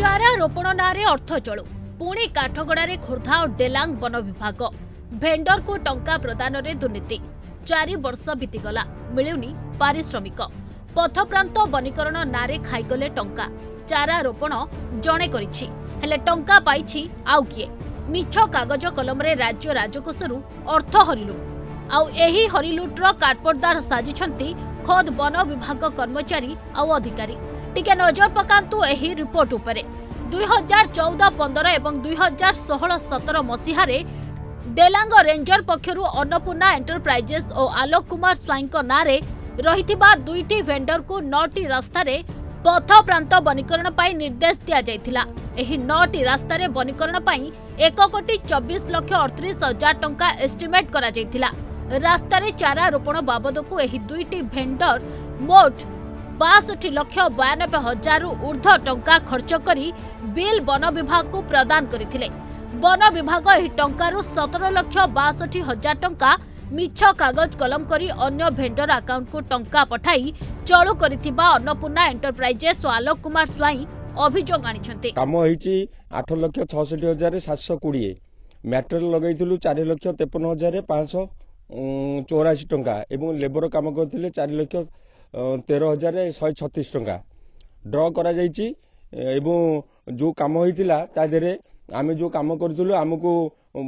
ଚାରା ରୋପଣ ନାଁରେ ଅର୍ଥ ଚଳୁ। ପୁଣି କାଠଗଡ଼ାରେ ଖୋର୍ଦ୍ଧା ଓ ଡେଲାଙ୍ଗ ବନ ବିଭାଗ। ଭେଣ୍ଡରକୁ ଟଙ୍କା ପ୍ରଦାନରେ ଦୁର୍ନୀତି। ଚାରି ବର୍ଷ ବିତିଗଲା ମିଳୁନି ପାରିଶ୍ରମିକ। ପଥପ୍ରାନ୍ତ ବନୀକରଣ ନାଁରେ ଖାଇଗଲେ ଟଙ୍କା। ଚାରା ରୋପଣ ଜଣେ କରିଛି ହେଲେ ଟଙ୍କା ପାଇଛି ଆଉ କିଏ? ମିଛ କାଗଜ କଲମରେ ରାଜ୍ୟ ରାଜକୋଷରୁ ଅର୍ଥ ହରିଲୁଟ୍ ଆଉ ଏହି ହରିଲୁଟ୍ର କାଠପର୍ଦ୍ଦାର ସାଜିଛନ୍ତି ଖୋଦ୍ ବନ ବିଭାଗ କର୍ମଚାରୀ ଆଉ ଅଧିକାରୀ। ଟିକେ ନଜର ପକାନ୍ତୁ ଏହି ରିପୋର୍ଟ ଉପରେ। ଦୁଇ ହଜାର ଚଉଦ ପନ୍ଦର ଏବଂ ଦୁଇ ହଜାର ଷୋହଳ ସତର ମସିହାରେ ଡେଲାଙ୍ଗ ରେଞ୍ଜର ପକ୍ଷରୁ ଅନ୍ନପୂର୍ଣ୍ଣା ଏଣ୍ଟରପ୍ରାଇଜେସ୍ ଓ ଆଲୋକ କୁମାର ସ୍ୱାଇଁଙ୍କ ନାଁରେ ରହିଥିବା ଦୁଇଟି ଭେଣ୍ଡରକୁ ନଅଟି ରାସ୍ତାରେ ପଥ ପ୍ରାନ୍ତ ବନୀକରଣ ପାଇଁ ନିର୍ଦ୍ଦେଶ ଦିଆଯାଇଥିଲା। ଏହି ନଅଟି ରାସ୍ତାରେ ବନୀକରଣ ପାଇଁ ଏକ କୋଟି ଚବିଶ ଲକ୍ଷ ଅଠତିରିଶ ହଜାର ଟଙ୍କା ଏଷ୍ଟିମେଟ୍ କରାଯାଇଥିଲା। ରାସ୍ତାରେ ଚାରା ରୋପଣ ବାବଦକୁ ଏହି ଦୁଇଟି ଭେଣ୍ଡର ମୋଟ ବାଷଠି ଲକ୍ଷ ବୟାନବେ ହଜାରରୁ ଉର୍ଦ୍ଧ୍ୱ ଟଙ୍କା ଖର୍ଚ୍ଚ କରି ବିଲ୍ ବନ ବିଭାଗକୁ ପ୍ରଦାନ କରିଥିଲେ। ବନ ବିଭାଗ ଏହି ଟଙ୍କାରୁ ସତର ଲକ୍ଷ ବାଷଠି ହଜାର ଟଙ୍କା ମିଛ କାଗଜ କଲମ କରି ଅନ୍ୟ ଭେଣ୍ଡର ଆକାଉଣ୍ଟକୁ ଟଙ୍କା ପଠାଇ ଚଳୁ କରିଥିବା ଅନ୍ନପୂର୍ଣ୍ଣା ଏଣ୍ଟରପ୍ରାଇଜେସ୍ ଓ ଆଲୋକ କୁମାର ସ୍ୱାଇଁ ଅଭିଯୋଗ ଆଣିଛନ୍ତି। କାମ ହେଇଛି ଆଠ ଲକ୍ଷ ଛଅଷଠି ହଜାର ସାତଶହ କୋଡ଼ିଏ। ମ୍ୟାଟେରିଆଲ ଲଗେଇଥିଲୁ ଚାରି ଲକ୍ଷ ତେପନ ହଜାର ପାଞ୍ଚଶହ ଉଁ, ଚଉରାଅଶୀ ଟଙ୍କା ଏବଂ ଲେବର କାମ କରିଥିଲେ ଚାରି ଲକ୍ଷ ଅ, ତେର ହଜାର ଶହେ ଛତିଶ ଟଙ୍କା। ଡ୍ର କରାଯାଇଛି ଏବଂ ଯେଉଁ କାମ ହେଇଥିଲା ତା ଦେହରେ ଆମେ ଯେଉଁ କାମ କରିଥିଲୁ ଆମକୁ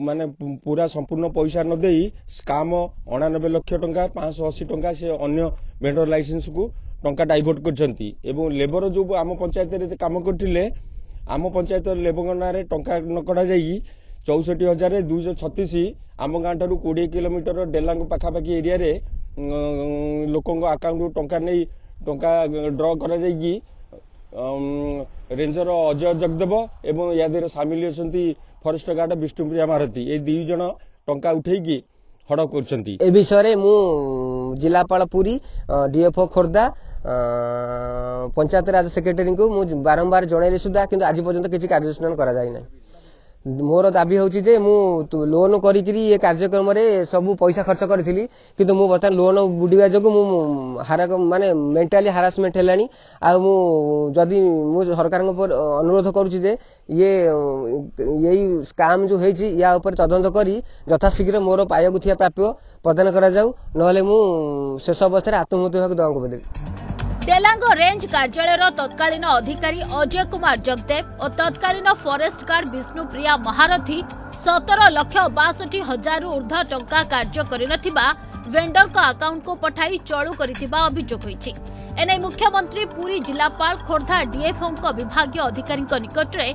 ମାନେ ପୁରା ସମ୍ପୂର୍ଣ୍ଣ ପଇସା ନ ଦେଇ ସ୍କାମ ଅଣାନବେ ଲକ୍ଷ ଟଙ୍କା ପାଞ୍ଚଶହ ଅଶୀ ଟଙ୍କା ସେ ଅନ୍ୟ ଭେଣ୍ଡର ଲାଇସେନ୍ସକୁ ଟଙ୍କା ଡାଇଭର୍ଟ କରିଛନ୍ତି। ଏବଂ ଲେବର ଯେଉଁ ଆମ ପଞ୍ଚାୟତରେ କାମ କରିଥିଲେ ଆମ ପଞ୍ଚାୟତ ଲେବରଙ୍କ ନାଁରେ ଟଙ୍କା ନ କଢ଼ାଯାଇ ଚଉଷଠି ହଜାର ଦୁଇଶହ ଛତିଶ ଆମ ଗାଁଠାରୁ କୋଡ଼ିଏ କିଲୋମିଟର ଡେଲାଙ୍ଗ ପାଖାପାଖି ଏରିଆରେ ଲୋକଙ୍କ ଆକାଉଣ୍ଟରୁ ଟଙ୍କା ନେଇ ଟଙ୍କା ଡ୍ର କରାଯାଇକି ରେଞ୍ଜର ଅଜୟ ଜଗଦେବ ଏବଂ ୟା ଦେହରେ ସାମିଲ ଅଛନ୍ତି ଫରେଷ୍ଟ ଗାର୍ଡ ବିଷ୍ଣୁପ୍ରିୟା ମହାରଥୀ। ଏ ଦୁଇ ଜଣ ଟଙ୍କା ଉଠେଇକି ହଡପ କରୁଛନ୍ତି। ଏ ବିଷୟରେ ମୁଁ ଜିଲ୍ଲାପାଳ ପୁରୀ ଡିଏଫଓ ଖୋର୍ଦ୍ଧା ଅ, ପଞ୍ଚାୟତ ରାଜ ସେକ୍ରେଟାରୀଙ୍କୁ ମୁଁ ବାରମ୍ବାର ଜଣାଇଲି ସୁଦ୍ଧା କିନ୍ତୁ ଆଜି ପର୍ଯ୍ୟନ୍ତ କିଛି କାର୍ଯ୍ୟାନୁଷ୍ଠାନ କରାଯାଇନାହିଁ। ମୋର ଦାବି ହେଉଛି ଯେ ମୁଁ ଲୋନ କରିକିରି ଏ କାର୍ଯ୍ୟକ୍ରମରେ ସବୁ ପଇସା ଖର୍ଚ୍ଚ କରିଥିଲି କିନ୍ତୁ ମୁଁ ବର୍ତ୍ତମାନ ଲୋନ ବୁଡ଼ିବା ଯୋଗୁଁ ମୁଁ ମାନେ ମେଣ୍ଟାଲି ହାରାସମେଣ୍ଟ ହେଲାଣି। ଆଉ ମୁଁ ଯଦି ମୁଁ ସରକାରଙ୍କ ଉପରେ ଅନୁରୋଧ କରୁଛି ଯେ ଇଏ ଏଇ ସ୍କାମ୍ ଯୋଉ ହେଇଛି ୟା ଉପରେ ତଦନ୍ତ କରି ଯଥାଶୀଘ୍ର ମୋର ପାଇବାକୁ ଥିବା ପ୍ରାପ୍ୟ ପ୍ରଦାନ କରାଯାଉ। ନହେଲେ ମୁଁ ଶେଷ ଅବସ୍ଥାରେ ଆତ୍ମହତ୍ୟା ହେବାକୁ ଦବାକୁ ଦେବି ଡେଲାଙ୍ଗ ରେଞ୍ଜ କାର୍ଯ୍ୟାଳୟର ତତ୍କାଳୀନ ଅଧିକାରୀ ଅଜୟ କୁମାର ଜଗଦେବ ଓ ତତ୍କାଳୀନ ଫରେଷ୍ଟ ଗାର୍ଡ ବିଷ୍ଣୁପ୍ରିୟା ମହାରଥୀ ସତର ଲକ୍ଷ ବାଷଠି ହଜାରରୁ ଉର୍ଦ୍ଧ୍ୱ ଟଙ୍କା କାର୍ଯ୍ୟ କରିନଥିବା ଭେଣ୍ଡରଙ୍କ ଆକାଉଣ୍ଟକୁ ପଠାଇ ଚଳୁ କରିଥିବା ଅଭିଯୋଗ ହୋଇଛି। ଏନେଇ ମୁଖ୍ୟମନ୍ତ୍ରୀ ପୁରୀ ଜିଲ୍ଲାପାଳ ଖୋର୍ଦ୍ଧା ଡିଏଫଓଙ୍କ ବିଭାଗୀୟ ଅଧିକାରୀଙ୍କ ନିକଟରେ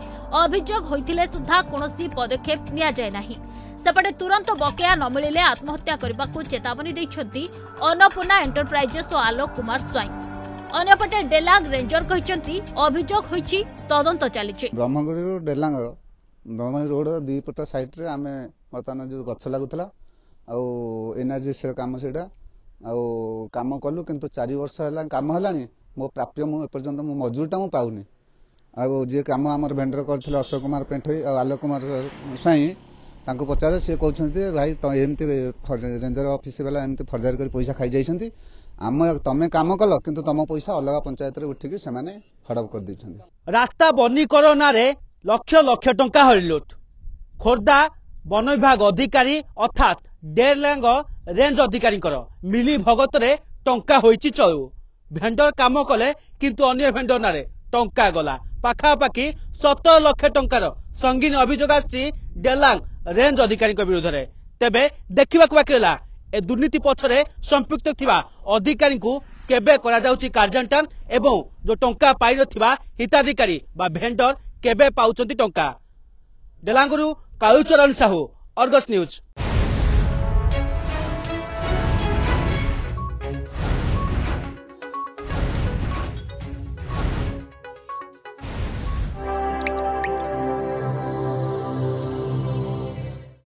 ଅଭିଯୋଗ ହୋଇଥିଲେ ସୁଦ୍ଧା କୌଣସି ପଦକ୍ଷେପ ନିଆଯାଏ ନାହିଁ। ସେପଟେ ତୁରନ୍ତ ବକେୟା ନ ମିଳିଲେ ଆତ୍ମହତ୍ୟା କରିବାକୁ ଚେତାବନୀ ଦେଇଛନ୍ତି ଅନ୍ନପୂର୍ଣ୍ଣା ଏଣ୍ଟରପ୍ରାଇଜେସ୍ ଓ ଆଲୋକ କୁମାର ସ୍ୱାଇଁ। ଅନ୍ୟପଟେ ଡେଲାଙ୍ଗ ରେଞ୍ଜର କହିଛନ୍ତି ଅଭିଯୋଗ ହୋଇଛି ତଦନ୍ତ ଚାଲିଛି। ବ୍ରହ୍ମଗିରିରୁ ଡେଲାଙ୍ଗ ବ୍ରହ୍ମଗିରି ରୋଡ ଦୁଇ ପଟ ସାଇଡରେ ଆମେ ବର୍ତ୍ତମାନ ଯୋଉ ଗଛ ଲାଗୁଥିଲା ଆଉ ଏନର୍ଜି ସେ କାମ ସେଇଟା ଆଉ କାମ କଲୁ କିନ୍ତୁ ଚାରି ବର୍ଷ ହେଲା କାମ ହେଲାଣି ମୋ ପ୍ରାପ୍ୟ ମୁଁ ଏପର୍ଯ୍ୟନ୍ତ ମୋ ମଜୁରୀଟା ମୁଁ ପାଉନି। ଆଉ ଯିଏ କାମ ଆମର ଭେଣ୍ଡର କରିଥିଲେ ଅଶୋକ କୁମାର ପେଣ୍ଠଇ ଆଉ ଆଲୋକ କୁମାର ସ୍ୱାଇଁ ତାଙ୍କୁ ପଚାରେ ସିଏ କହୁଛନ୍ତି ଭାଇ ତ ଏମିତି ରେଞ୍ଜର ଅଫିସ ବାଲା ଏମିତି ଫର୍ଜାରୀ କରି ପଇସା ଖାଇଯାଇଛନ୍ତି ଆମ ତମେ କାମ କଲ କିନ୍ତୁ ତମ ପଇସା ଅଲଗା ପଞ୍ଚାୟତରେ ଉଠିକି ସେମାନେ ହଡପ କରିଦେଇଛନ୍ତି। ରାସ୍ତା ବନୀକରଣରେ ଲକ୍ଷ ଲକ୍ଷ ଟଙ୍କା ହରିଲୁଟ୍। ଖୋର୍ଦ୍ଧା ବନ ବିଭାଗ ଅଧିକାରୀ ଅର୍ଥାତ୍ ଡେଲାଙ୍ଗ ରେଞ୍ଜ ଅଧିକାରୀଙ୍କର ମିଲି ଭଗତରେ ଟଙ୍କା ହୋଇଛି ଚଳୁ। ଭେଣ୍ଡର କାମ କଲେ କିନ୍ତୁ ଅନ୍ୟ ଭେଣ୍ଡର ନାଁରେ ଟଙ୍କା ଗଲା। ପାଖାପାଖି ସତର ଲକ୍ଷ ଟଙ୍କାର ସଙ୍ଗୀନ ଅଭିଯୋଗ ଆସିଛି ଡେଲାଙ୍ଗ ରେଞ୍ଜ ଅଧିକାରୀଙ୍କ ବିରୁଦ୍ଧରେ। ତେବେ ଦେଖିବାକୁ ବାକି ରହିଲା ଏ ଦୁର୍ନୀତି ପଛରେ ସମ୍ପୃକ୍ତ ଥିବା ଅଧିକାରୀଙ୍କୁ କେବେ କରାଯାଉଛି କାର୍ଯ୍ୟାନୁଷ୍ଠାନ ଏବଂ ଯୋଉ ଟଙ୍କା ପାଇନଥିବା ହିତାଧିକାରୀ ବା ଭେଣ୍ଡର କେବେ ପାଉଛନ୍ତି ଟଙ୍କା? ଡେଲାଙ୍ଗରୁ କାଳୁଚରଣ ସାହୁ ଅର୍ଗସ୍ ନ୍ୟୁଜ୍।